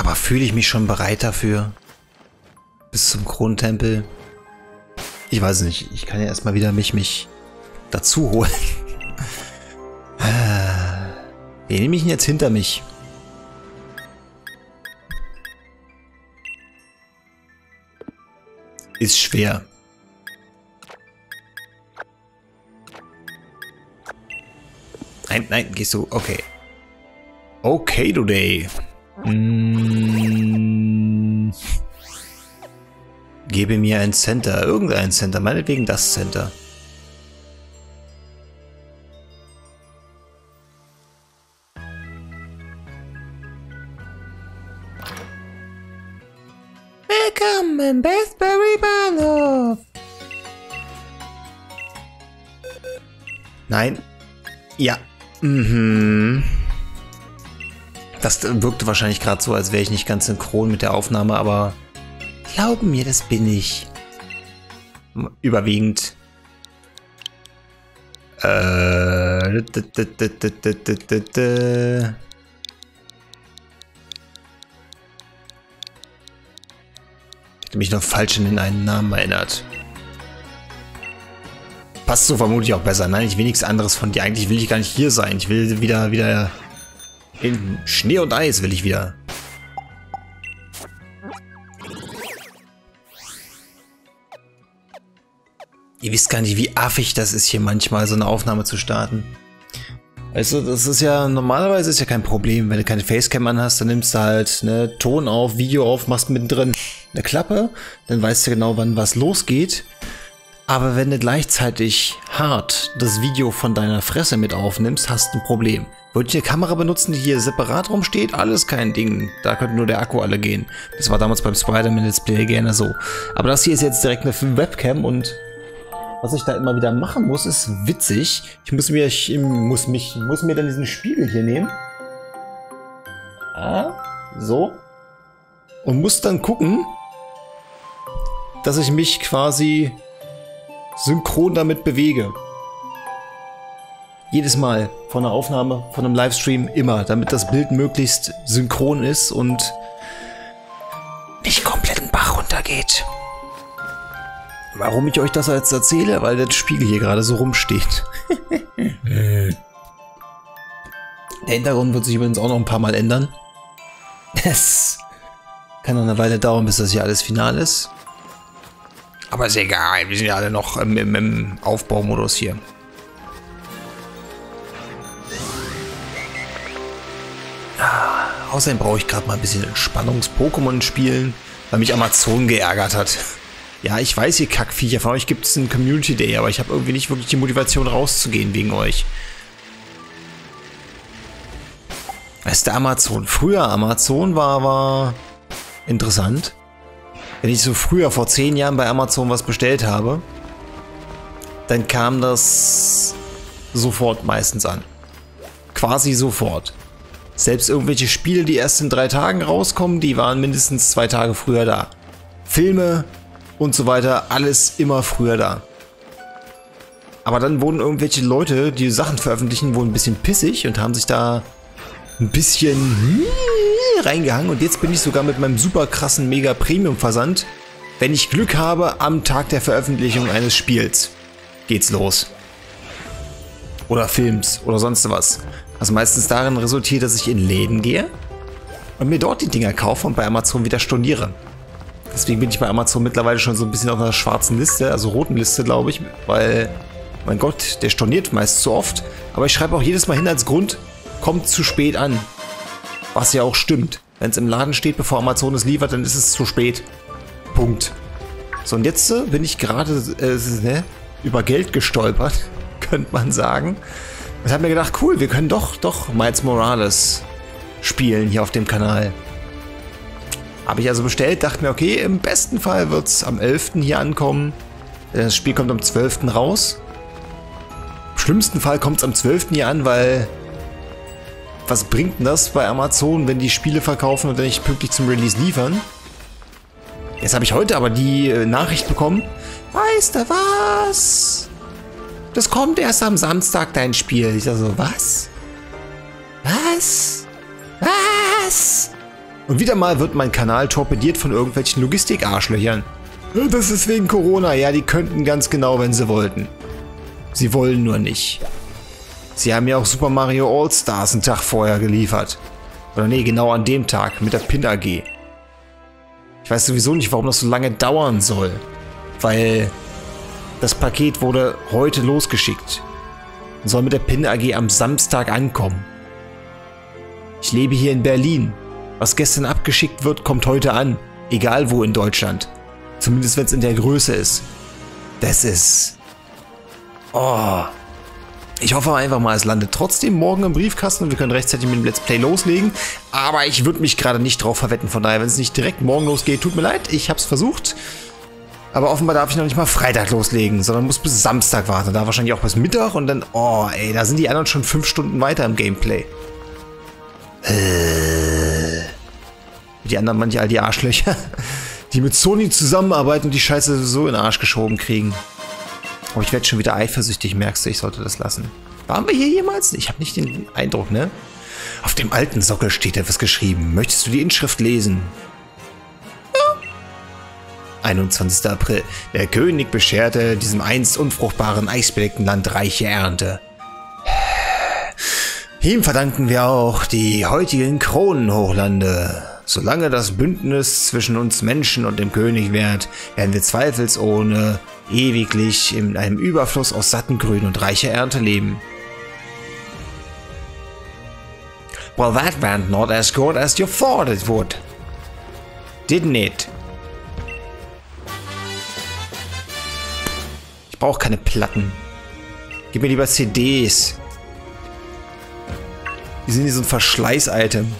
Aber fühle ich mich schon bereit dafür? Bis zum Kronentempel? Ich weiß nicht. Ich kann ja erstmal wieder mich, mich dazu holen. Wen nehme ich denn jetzt hinter mich? Ist schwer. Nein, nein, gehst du. Okay. Okay, today. Mm. Gebe mir ein Center. Irgendein Center. Meinetwegen das Center. Willkommen im Bestberry Bahnhof. Nein. Ja. Mhm. Das wirkte wahrscheinlich gerade so, als wäre ich nicht ganz synchron mit der Aufnahme, aber glauben mir, das bin ich. Überwiegend. Äh. Ich hätte mich noch falsch in einen Namen erinnert. Passt so vermutlich auch besser. Nein, ich will nichts anderes von dir. Eigentlich will ich gar nicht hier sein. Ich will wieder, wieder in Schnee und Eis will ich wieder. Ihr wisst gar nicht, wie affig das ist, hier manchmal so eine Aufnahme zu starten. Also, das ist ja, normalerweise ist ja kein Problem. Wenn du keine Facecam anhast, dann nimmst du halt ne, Ton auf, Video auf, machst mittendrin eine Klappe, dann weißt du genau, wann was losgeht. Aber wenn du gleichzeitig hart das Video von deiner Fresse mit aufnimmst, hast du ein Problem. Wollt ihr eine Kamera benutzen, die hier separat rumsteht? Alles kein Ding. Da könnte nur der Akku alle gehen. Das war damals beim Spider-Man Let's Play gerne so. Aber das hier ist jetzt direkt eine Webcam und was ich da immer wieder machen muss, ist witzig. Ich muss mir, ich muss mich, muss mir dann diesen Spiegel hier nehmen. Ah, so. Und muss dann gucken, dass ich mich quasi synchron damit bewege. Jedes Mal von einer Aufnahme, von einem Livestream, immer, damit das Bild möglichst synchron ist und nicht komplett in den Bach runtergeht. Warum ich euch das jetzt erzähle? Weil der Spiegel hier gerade so rumsteht. der Hintergrund wird sich übrigens auch noch ein paar Mal ändern. Es kann noch eine Weile dauern, bis das hier alles final ist. Aber ist egal, wir sind ja alle noch im, im, im Aufbaumodus hier. Außerdem brauche ich gerade mal ein bisschen Entspannungs-Pokémon spielen, weil mich Amazon geärgert hat. Ja, ich weiß, ihr Kackviecher, von euch gibt es einen Community Day, aber ich habe irgendwie nicht wirklich die Motivation rauszugehen wegen euch. Weißt du, Amazon. Früher Amazon war, war interessant. Wenn ich so früher vor zehn Jahren bei Amazon was bestellt habe, dann kam das sofort meistens an. Quasi sofort. Selbst irgendwelche Spiele, die erst in drei Tagen rauskommen, die waren mindestens zwei Tage früher da. Filme und so weiter, alles immer früher da. Aber dann wurden irgendwelche Leute, die Sachen veröffentlichen, wohl ein bisschen pissig und haben sich da ein bisschen reingehangen und jetzt bin ich sogar mit meinem super krassen Mega Premium Versand, wenn ich Glück habe, am Tag der Veröffentlichung eines Spiels geht's los. Oder Films oder sonst was. Was meistens darin resultiert, dass ich in Läden gehe und mir dort die Dinger kaufe und bei Amazon wieder storniere. Deswegen bin ich bei Amazon mittlerweile schon so ein bisschen auf einer schwarzen Liste, also roten Liste, glaube ich, weil, mein Gott, der storniert meist zu oft. Aber ich schreibe auch jedes Mal hin als Grund, kommt zu spät an. Was ja auch stimmt. Wenn es im Laden steht, bevor Amazon es liefert, dann ist es zu spät. Punkt. So, und jetzt äh, bin ich gerade äh, ne, über Geld gestolpert, könnte man sagen. Und habe mir gedacht, cool, wir können doch, doch Miles Morales spielen hier auf dem Kanal. Habe ich also bestellt, dachte mir, okay, im besten Fall wird es am 11. hier ankommen. Das Spiel kommt am 12. raus. Im schlimmsten Fall kommt es am 12. hier an, weil was bringt denn das bei Amazon, wenn die Spiele verkaufen und dann nicht pünktlich zum Release liefern? Jetzt habe ich heute aber die äh, Nachricht bekommen. Weißt du was? Das kommt erst am Samstag, dein Spiel. Ich dachte so, was? Was? Was? Und wieder mal wird mein Kanal torpediert von irgendwelchen Logistik-Arschlöchern. Das ist wegen Corona. Ja, die könnten ganz genau, wenn sie wollten. Sie wollen nur nicht. Sie haben ja auch Super Mario All-Stars einen Tag vorher geliefert. Oder nee, genau an dem Tag mit der Pin AG. Ich weiß sowieso nicht, warum das so lange dauern soll. Weil das Paket wurde heute losgeschickt. Und soll mit der Pin AG am Samstag ankommen. Ich lebe hier in Berlin. Was gestern abgeschickt wird, kommt heute an. Egal wo in Deutschland. Zumindest wenn es in der Größe ist. Das ist... Oh. Ich hoffe einfach mal, es landet trotzdem morgen im Briefkasten und wir können rechtzeitig mit dem Let's Play loslegen. Aber ich würde mich gerade nicht drauf verwetten. Von daher, wenn es nicht direkt morgen losgeht, tut mir leid. Ich habe es versucht. Aber offenbar darf ich noch nicht mal Freitag loslegen, sondern muss bis Samstag warten. Da wahrscheinlich auch bis Mittag und dann... Oh, ey, da sind die anderen schon fünf Stunden weiter im Gameplay. Äh. Die anderen manche all die Arschlöcher, die mit Sony zusammenarbeiten und die Scheiße so in den Arsch geschoben kriegen. Aber ich werde schon wieder eifersüchtig, merkst du, ich sollte das lassen. Waren wir hier jemals? Ich habe nicht den Eindruck, ne? Auf dem alten Sockel steht etwas geschrieben. Möchtest du die Inschrift lesen? Ja. 21. April. Der König bescherte diesem einst unfruchtbaren, eisbedeckten Land reiche Ernte. Ihm verdanken wir auch die heutigen Kronenhochlande. Solange das Bündnis zwischen uns Menschen und dem König währt, werden wir zweifelsohne ewiglich in einem Überfluss aus satten Grün und reicher Ernte leben. Well, that went not as good as you thought it would. Didn't it? Brauche keine Platten. Gib mir lieber CDs. Die sind hier so ein Verschleiß-Item.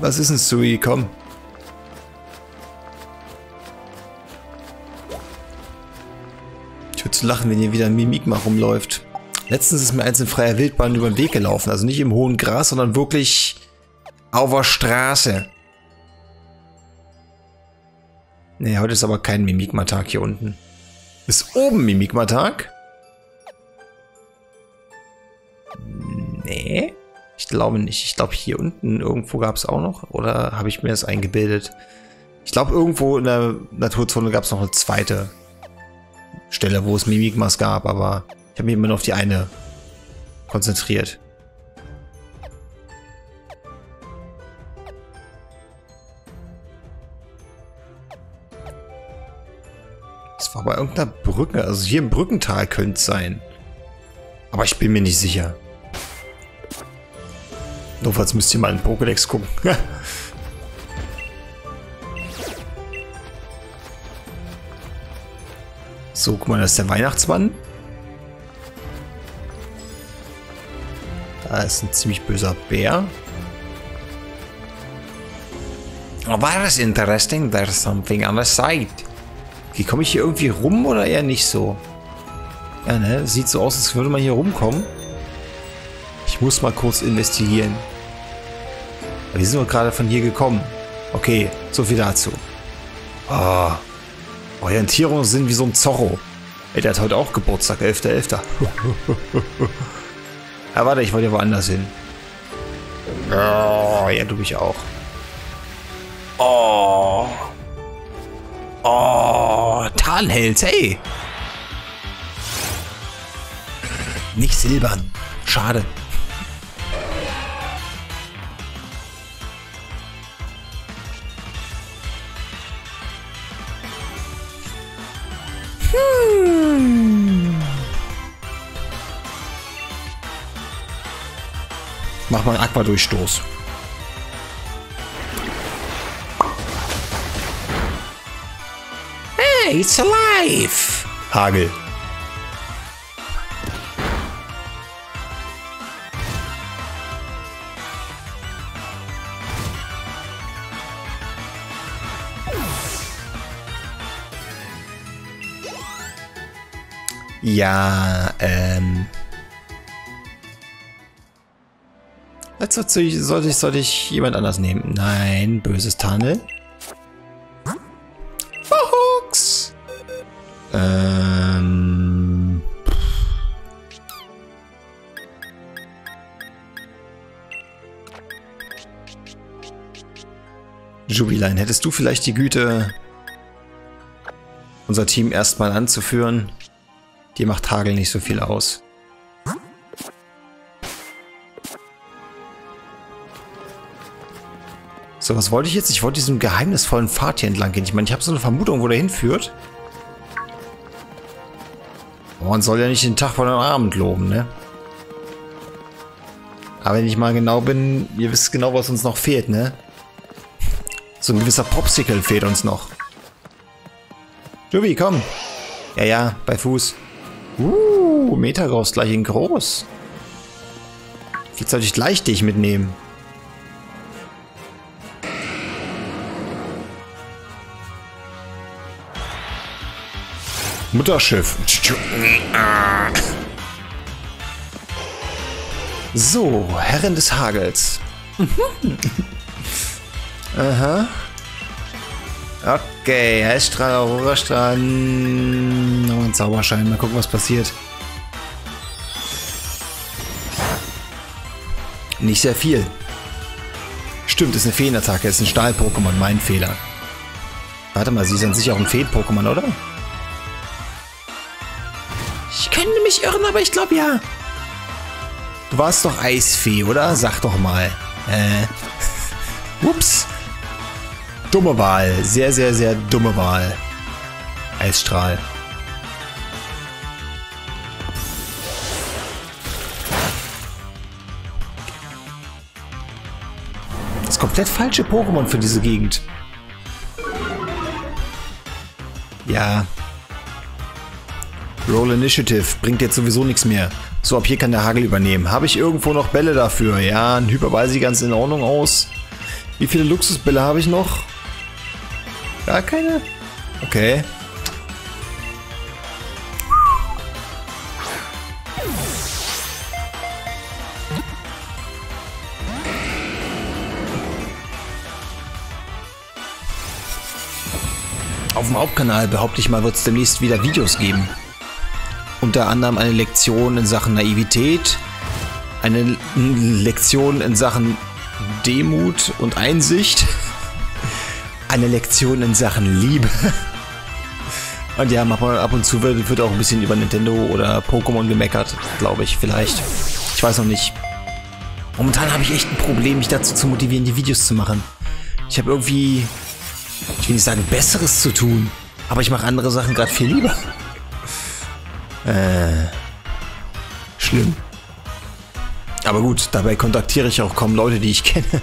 Was ist denn, Sui? Komm. Ich würde zu lachen, wenn hier wieder ein Mimikma rumläuft. Letztens ist mir eins in freier Wildbahn über den Weg gelaufen. Also nicht im hohen Gras, sondern wirklich auf der Straße. Nee, heute ist aber kein Mimikma-Tag hier unten. Ist oben Mimikma-Tag? Nee. Ich glaube nicht. Ich glaube, hier unten irgendwo gab es auch noch. Oder habe ich mir das eingebildet? Ich glaube, irgendwo in der Naturzone gab es noch eine zweite Stelle, wo es Mimikmas gab. Aber ich habe mich immer nur auf die eine konzentriert. Das war bei irgendeiner Brücke. Also hier im Brückental könnte es sein. Aber ich bin mir nicht sicher. Notfalls müsst ihr mal in Pokédex gucken. so, guck mal, das ist der Weihnachtsmann. Da ist ein ziemlich böser Bär. Oh, that is interesting. There's something on the side. Okay, komme ich hier irgendwie rum oder eher nicht so? Ja, ne? Sieht so aus, als würde man hier rumkommen. Ich muss mal kurz investigieren. Wir sind doch gerade von hier gekommen. Okay, so viel dazu. Oh, Orientierung sind wie so ein Zorro. Ey, der hat heute auch Geburtstag, 11.11. .11. ja, warte, ich wollte ja woanders hin. Oh, ja, du mich auch. Oh. Oh, Tarnheld, hey. Nicht silbern. Schade. Mach mal einen Aqua-Durchstoß. It's alive! Hagel. Ja, ähm... Als sollte ich, sollte ich jemand anders nehmen. Nein, böses Tunnel. Ähm... Jubilein, hättest du vielleicht die Güte, unser Team erstmal anzuführen? Dir macht Hagel nicht so viel aus. So, was wollte ich jetzt? Ich wollte diesem geheimnisvollen Pfad hier entlang gehen. Ich meine, ich habe so eine Vermutung, wo der hinführt. Man soll ja nicht den Tag vor dem Abend loben, ne? Aber wenn ich mal genau bin, ihr wisst genau, was uns noch fehlt, ne? So ein gewisser Popsicle fehlt uns noch. Jubi, komm. Ja, ja, bei Fuß. Uh, Metagross gleich in groß. Vielleicht sollte ich gleich dich mitnehmen. Mutterschiff. So, Herrin des Hagels. Aha. Okay, Heißstrahl, Aurora-Strahl. Noch ein Zauberschein. Mal gucken, was passiert. Nicht sehr viel. Stimmt, ist eine Feenattacke. Ist ein Stahl-Pokémon. Mein Fehler. Warte mal, sie sind sicher auch ein Feen-Pokémon, oder? Mich irren, aber ich glaube ja. Du warst doch Eisfee, oder? Sag doch mal. Äh. Ups. Dumme Wahl. Sehr, sehr, sehr dumme Wahl. Eisstrahl. Das komplett falsche Pokémon für diese Gegend. Ja, Roll Initiative bringt jetzt sowieso nichts mehr. So, ab hier kann der Hagel übernehmen. Habe ich irgendwo noch Bälle dafür? Ja, ein Hyper sieht ganz in Ordnung aus. Wie viele Luxusbälle habe ich noch? Gar keine? Okay. Auf dem Hauptkanal behaupte ich mal, wird es demnächst wieder Videos geben unter anderem eine Lektion in Sachen Naivität, eine Lektion in Sachen Demut und Einsicht, eine Lektion in Sachen Liebe. Und ja, ab und zu wird, wird auch ein bisschen über Nintendo oder Pokémon gemeckert, glaube ich, vielleicht. Ich weiß noch nicht. Momentan habe ich echt ein Problem, mich dazu zu motivieren, die Videos zu machen. Ich habe irgendwie, ich will nicht sagen, Besseres zu tun, aber ich mache andere Sachen gerade viel lieber. Äh, schlimm. Aber gut, dabei kontaktiere ich auch kaum Leute, die ich kenne.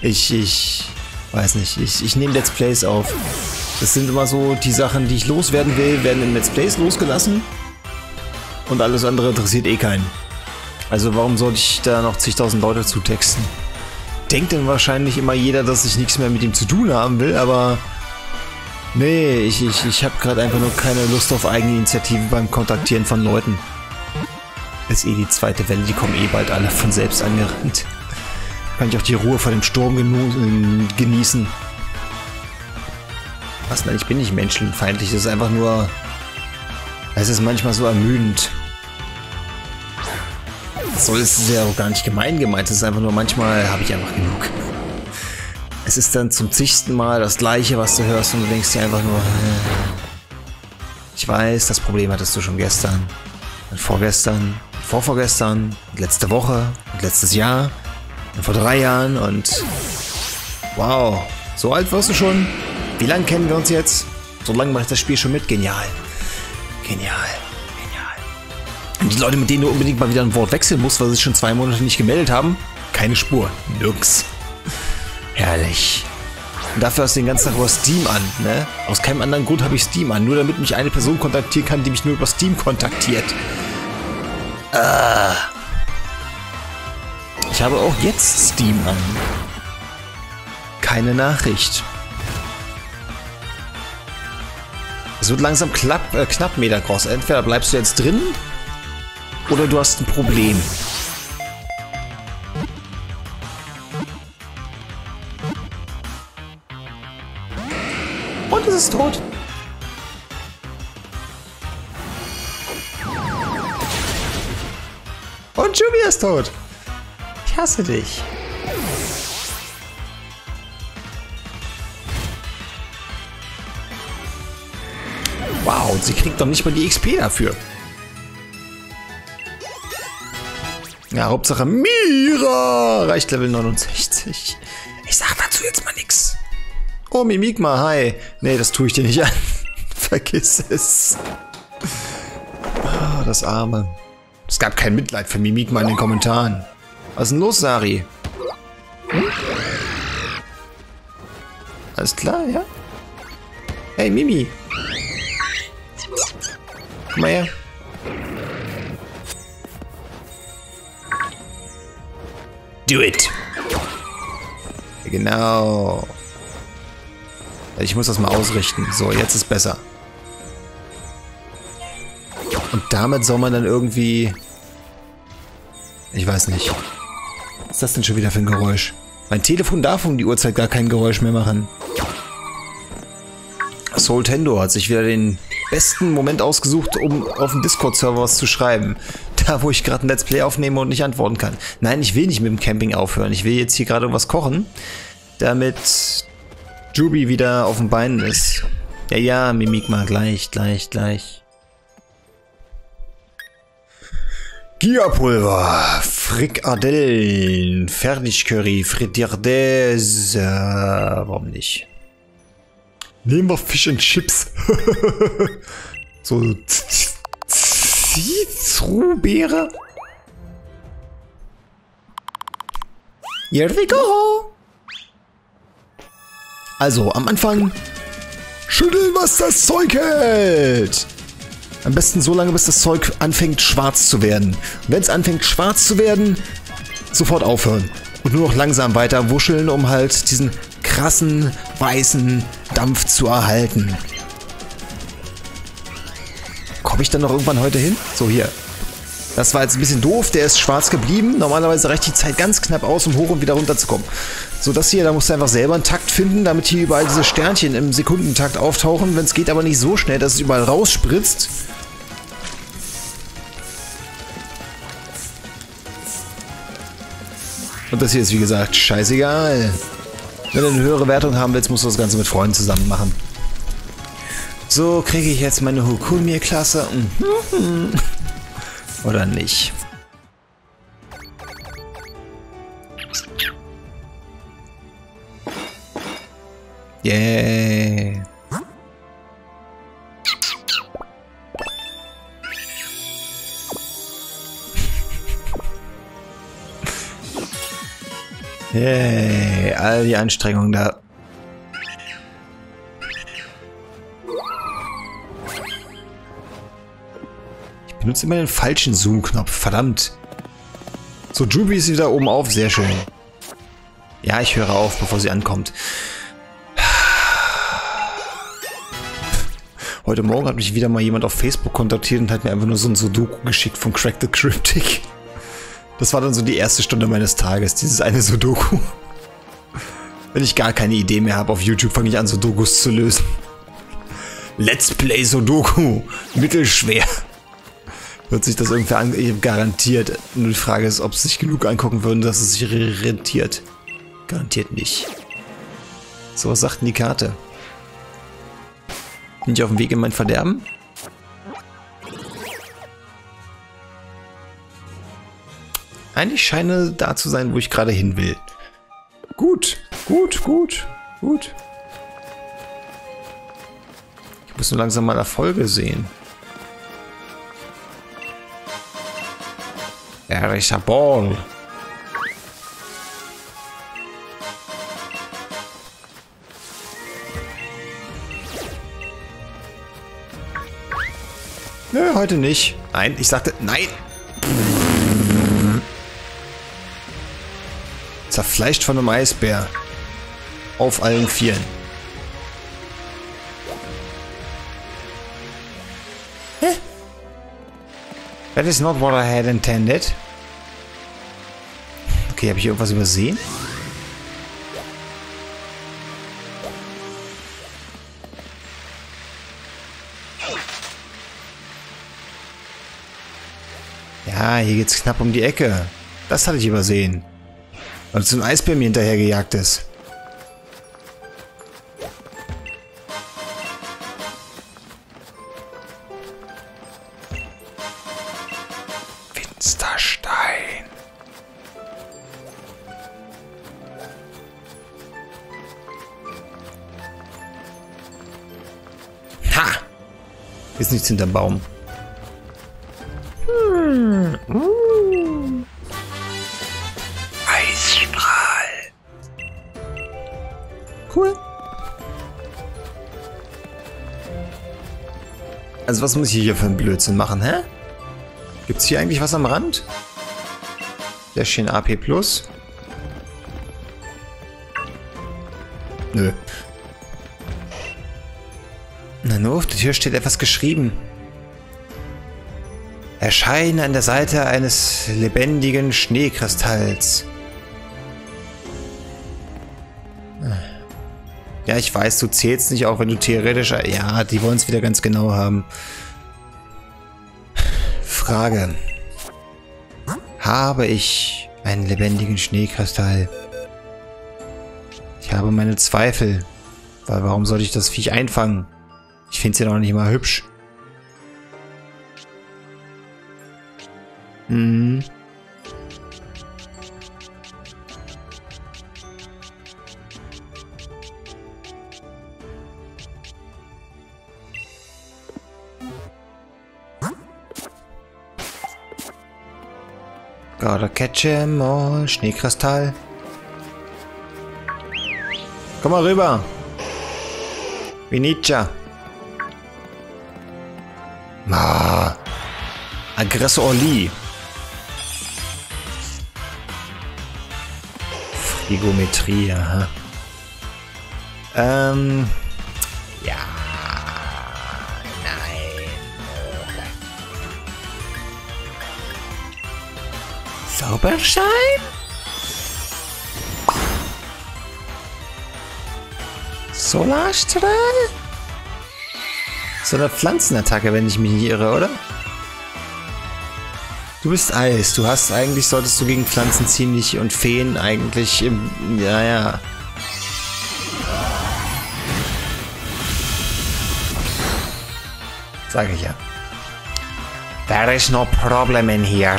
Ich, ich, weiß nicht, ich, ich nehme Let's Plays auf. Das sind immer so die Sachen, die ich loswerden will, werden in Let's Plays losgelassen. Und alles andere interessiert eh keinen. Also warum sollte ich da noch zigtausend Leute zutexten? Denkt dann wahrscheinlich immer jeder, dass ich nichts mehr mit ihm zu tun haben will, aber Nee, ich, ich, ich habe gerade einfach nur keine Lust auf Eigeninitiative beim Kontaktieren von Leuten. Ist eh die zweite Welle, die kommen eh bald alle von selbst angerannt. Kann ich auch die Ruhe vor dem Sturm genießen. Was, nein, ich bin nicht menschenfeindlich, es ist einfach nur... Es ist manchmal so ermüdend. So ist es ja auch gar nicht gemein gemeint, es ist einfach nur manchmal habe ich einfach genug. Es ist dann zum zigsten Mal das gleiche, was du hörst und du denkst dir einfach nur, ich weiß, das Problem hattest du schon gestern, und vorgestern, vorvorgestern, und letzte Woche, und letztes Jahr, und vor drei Jahren und wow, so alt wirst du schon? Wie lange kennen wir uns jetzt? So lange mache ich das Spiel schon mit. Genial. Genial. Genial. Und die Leute, mit denen du unbedingt mal wieder ein Wort wechseln musst, weil sie sich schon zwei Monate nicht gemeldet haben, keine Spur. Nirgends. Herrlich. Und dafür hast du den ganzen Tag über Steam an, ne? Aus keinem anderen Grund habe ich Steam an. Nur damit mich eine Person kontaktieren kann, die mich nur über Steam kontaktiert. Äh. Ich habe auch jetzt Steam an. Keine Nachricht. Es wird langsam klapp, äh, knapp, Metagross. Entweder bleibst du jetzt drin oder du hast ein Problem. Es ist tot. Und Jubi ist tot. Ich hasse dich. Wow, und sie kriegt doch nicht mal die XP dafür. Ja, Hauptsache Mira reicht Level 69. Oh, Mimikma, hi. Nee, das tue ich dir nicht an. Vergiss es. Oh, das Arme. Es gab kein Mitleid für Mimikma in den Kommentaren. Was ist denn los, Sari? Alles klar, ja? Hey, Mimi. Komm mal her. Do it. Genau. Ich muss das mal ausrichten. So, jetzt ist besser. Und damit soll man dann irgendwie... Ich weiß nicht. Was ist das denn schon wieder für ein Geräusch? Mein Telefon darf um die Uhrzeit gar kein Geräusch mehr machen. Soul Tendo hat sich wieder den besten Moment ausgesucht, um auf dem Discord-Server was zu schreiben. Da, wo ich gerade ein Let's Play aufnehme und nicht antworten kann. Nein, ich will nicht mit dem Camping aufhören. Ich will jetzt hier gerade was kochen, damit Jubi wieder auf den Beinen ist. Ja, ja, Mimikma, gleich, gleich, gleich. Gia-Pulver, Frikadellen, Fertigcurry, Frittardese, warum nicht? Nehmen wir Fish and Chips. so Zitrusbeere. Here we go. Also, am Anfang schütteln, was das Zeug hält. Am besten so lange, bis das Zeug anfängt schwarz zu werden. Wenn es anfängt schwarz zu werden, sofort aufhören. Und nur noch langsam weiter wuscheln, um halt diesen krassen, weißen Dampf zu erhalten. Komme ich dann noch irgendwann heute hin? So, hier. Das war jetzt ein bisschen doof, der ist schwarz geblieben. Normalerweise reicht die Zeit ganz knapp aus, um hoch und wieder runter zu kommen. So, das hier, da musst du einfach selber einen Takt finden, damit hier überall diese Sternchen im Sekundentakt auftauchen. Wenn es geht aber nicht so schnell, dass es überall rausspritzt. Und das hier ist wie gesagt scheißegal. Wenn du eine höhere Wertung haben willst, musst du das Ganze mit Freunden zusammen machen. So kriege ich jetzt meine Hukumir-Klasse. Mhm. Oder nicht? Yeah. Yay, all die Anstrengungen da. Ich benutze immer den falschen Zoom-Knopf, verdammt. So, Juby ist wieder oben auf, sehr schön. Ja, ich höre auf, bevor sie ankommt. Heute Morgen hat mich wieder mal jemand auf Facebook kontaktiert und hat mir einfach nur so ein Sudoku geschickt von Crack the Cryptic. Das war dann so die erste Stunde meines Tages, dieses eine Sudoku. Wenn ich gar keine Idee mehr habe auf YouTube, fange ich an, Sudokus zu lösen. Let's Play Sudoku. Mittelschwer. Wird sich das irgendwer an garantiert. Nur die Frage ist, ob es sich genug angucken würden, dass es sich rentiert. Garantiert nicht. So, was sagt denn die Karte? Bin ich auf dem Weg in mein Verderben? Eigentlich scheine da zu sein, wo ich gerade hin will. Gut, gut, gut, gut. Ich muss nur langsam mal Erfolge sehen. Er ein Ball. Nö, heute nicht. Nein, ich sagte, nein. Zerfleischt von einem Eisbär. Auf allen Vieren. Hä? That is not what I had intended. Okay, habe ich irgendwas übersehen? Ah, hier geht's knapp um die Ecke. Das hatte ich übersehen. Weil so ein Eisbär mir hinterhergejagt ist. Finsterstein. Ha! Ist nichts hinterm Baum. Uh. Eisstrahl. Cool. Also was muss ich hier für einen Blödsinn machen, hä? Gibt's hier eigentlich was am Rand? Fläschchen AP Plus. Nö. Na nur, auf der Tür steht etwas geschrieben. Erscheinen an der Seite eines lebendigen Schneekristalls. Ja, ich weiß, du zählst nicht, auch wenn du theoretisch... Ja, die wollen es wieder ganz genau haben. Frage. Habe ich einen lebendigen Schneekristall? Ich habe meine Zweifel. Weil warum sollte ich das Viech einfangen? Ich finde es ja noch nicht mal hübsch. Hm. Gotta catch 'em all. Schneekristall. Komm mal rüber. Viniccia. Ah. Aggressor Lee. Frigometrie, aha. Ähm. Ja. Nein. Zauberschein? Solarstrahl? So eine Pflanzenattacke, wenn ich mich nicht irre, oder? Du bist Eis. Du hast eigentlich, solltest du gegen Pflanzen ziemlich und Feen eigentlich im... Ja, ja. Sage ich ja. There is no problem in here.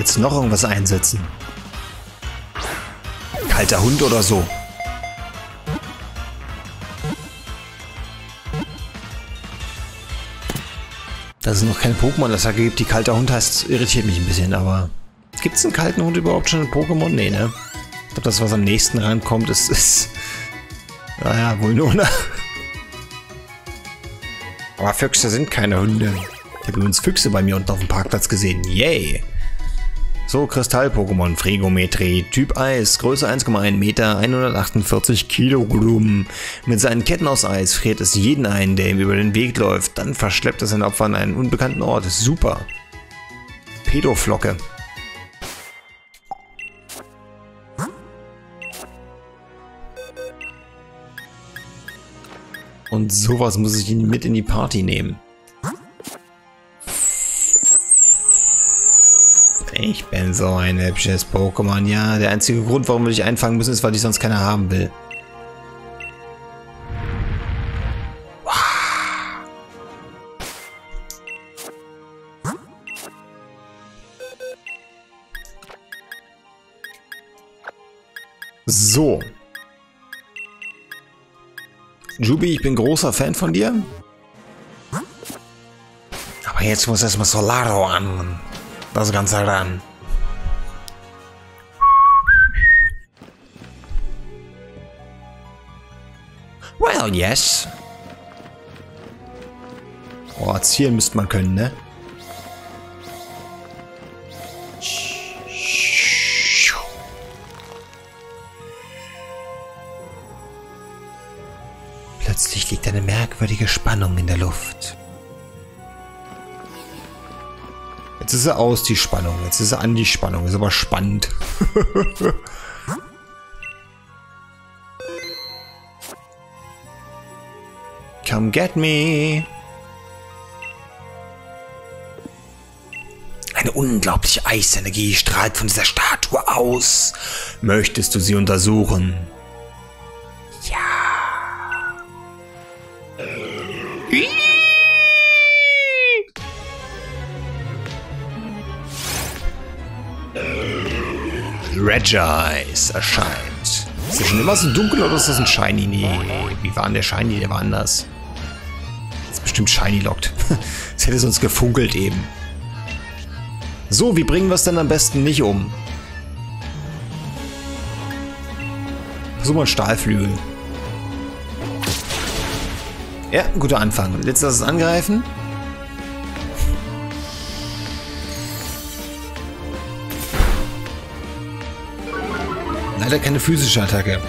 Jetzt noch irgendwas einsetzen. Kalter Hund oder so. Dass es noch keine Pokémon-Attacke gibt, die kalter Hund heißt, irritiert mich ein bisschen, aber... Gibt es einen kalten Hund überhaupt schon in Pokémon? Nee, ne? Ich glaube, das, was am nächsten rankommt, ist... ist naja, wohl nur, ne? Aber Füchse sind keine Hunde. Ich habe übrigens Füchse bei mir unten auf dem Parkplatz gesehen. Yay! So, Kristall-Pokémon, Fregometrie, Typ Eis, Größe 1,1 Meter, 148 Kilogramm. Mit seinen Ketten aus Eis friert es jeden ein, der ihm über den Weg läuft. Dann verschleppt es sein Opfer an einen unbekannten Ort. Super. Pedoflocke. Und sowas muss ich mit in die Party nehmen. Ich bin so ein hübsches Pokémon. Ja, der einzige Grund, warum wir dich einfangen müssen, ist, weil dich sonst keiner haben will. So. Jubi, ich bin großer Fan von dir. Aber jetzt muss erstmal Solaro an das Ganze ran. Well, yes. Oh, zielen müsste man können, ne? Jetzt ist er aus, die Spannung. Jetzt ist er an, die Spannung. Ist aber spannend. Come get me. Eine unglaubliche Eisenergie strahlt von dieser Statue aus. Möchtest du sie untersuchen? Ja. Regice erscheint. Ist das schon immer so dunkel oder ist das ein Shiny? Nee, wie war denn der Shiny? Der war anders. Ist bestimmt Shiny lockt. Das hätte sonst gefunkelt eben. So, wie bringen wir es denn am besten nicht um? Versuch mal Stahlflügel. Ja, guter Anfang. Letztes angreifen. Leider keine physische Attacke.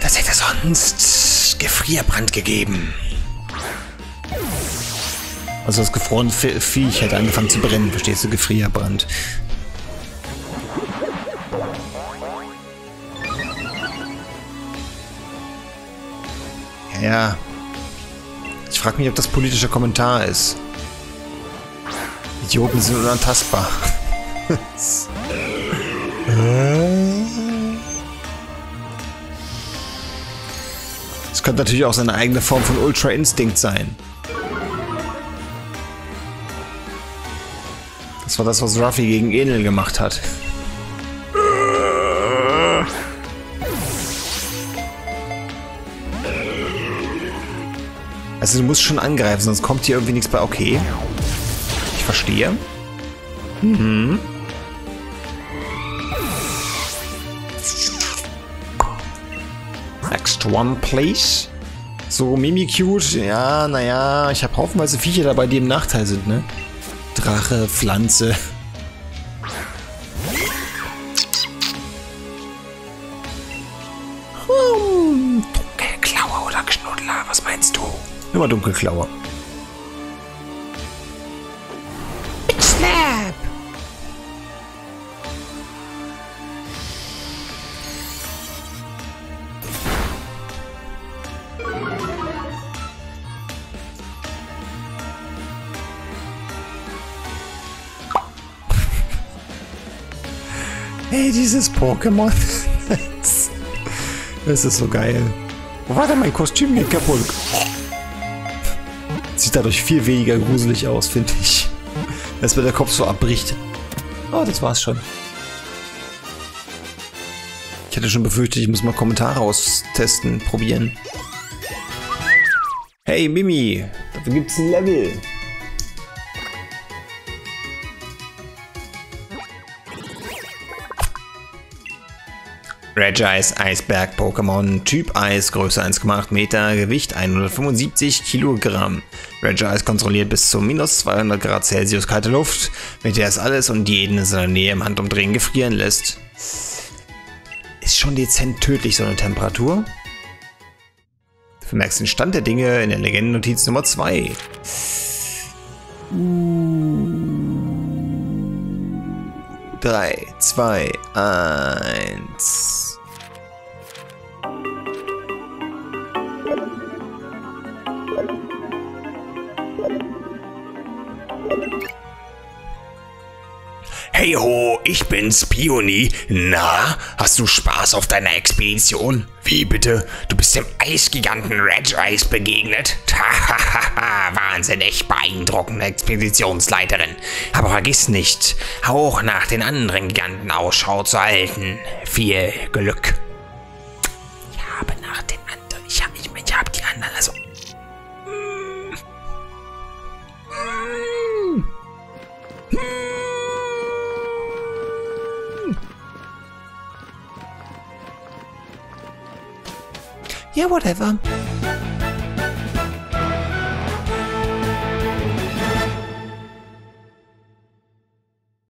Das hätte sonst Gefrierbrand gegeben. Also das gefrorene Viech hätte angefangen zu brennen, verstehst du? Gefrierbrand. Ja. Ich frage mich, ob das politischer Kommentar ist. Idioten sind unantastbar. Es könnte natürlich auch seine eigene Form von Ultra Instinct sein. Das war das, was Ruffy gegen Enel gemacht hat. Also du musst schon angreifen, sonst kommt hier irgendwie nichts bei. Okay. Ich verstehe. Mhm. Next one, please. So, Mimikute. Ja, naja, ich habe haufenweise Viecher dabei, die im Nachteil sind, ne? Drache, Pflanze. Hm, Dunkelklaue oder Knuddler, was meinst du? Immer Dunkelklaue. Dieses Pokémon. das ist so geil. Oh, warte, mein Kostüm geht kaputt. Sieht dadurch viel weniger gruselig aus, finde ich. Als wenn der Kopf so abbricht. Oh, das war's schon. Ich hätte schon befürchtet, ich muss mal Kommentare austesten, probieren. Hey, Mimi, dafür gibt's ein Level. Regice Eisberg Pokémon, Typ Eis, Größe 1,8 Meter, Gewicht 175 Kilogramm. Regice kontrolliert bis zu minus 200 Grad Celsius kalte Luft, mit der es alles und jeden in seiner Nähe im Handumdrehen gefrieren lässt. Ist schon dezent tödlich so eine Temperatur. Du vermerkst den Stand der Dinge in der Legendennotiz Nummer 2. Drei, zwei, eins. Hey ho, ich bin's, Pioni. Na, hast du Spaß auf deiner Expedition? Wie bitte? Du bist dem Eisgiganten Red Ice begegnet? Hahaha, wahnsinnig beeindruckende Expeditionsleiterin. Aber vergiss nicht, auch nach den anderen Giganten Ausschau zu halten. Viel Glück. Yeah, whatever.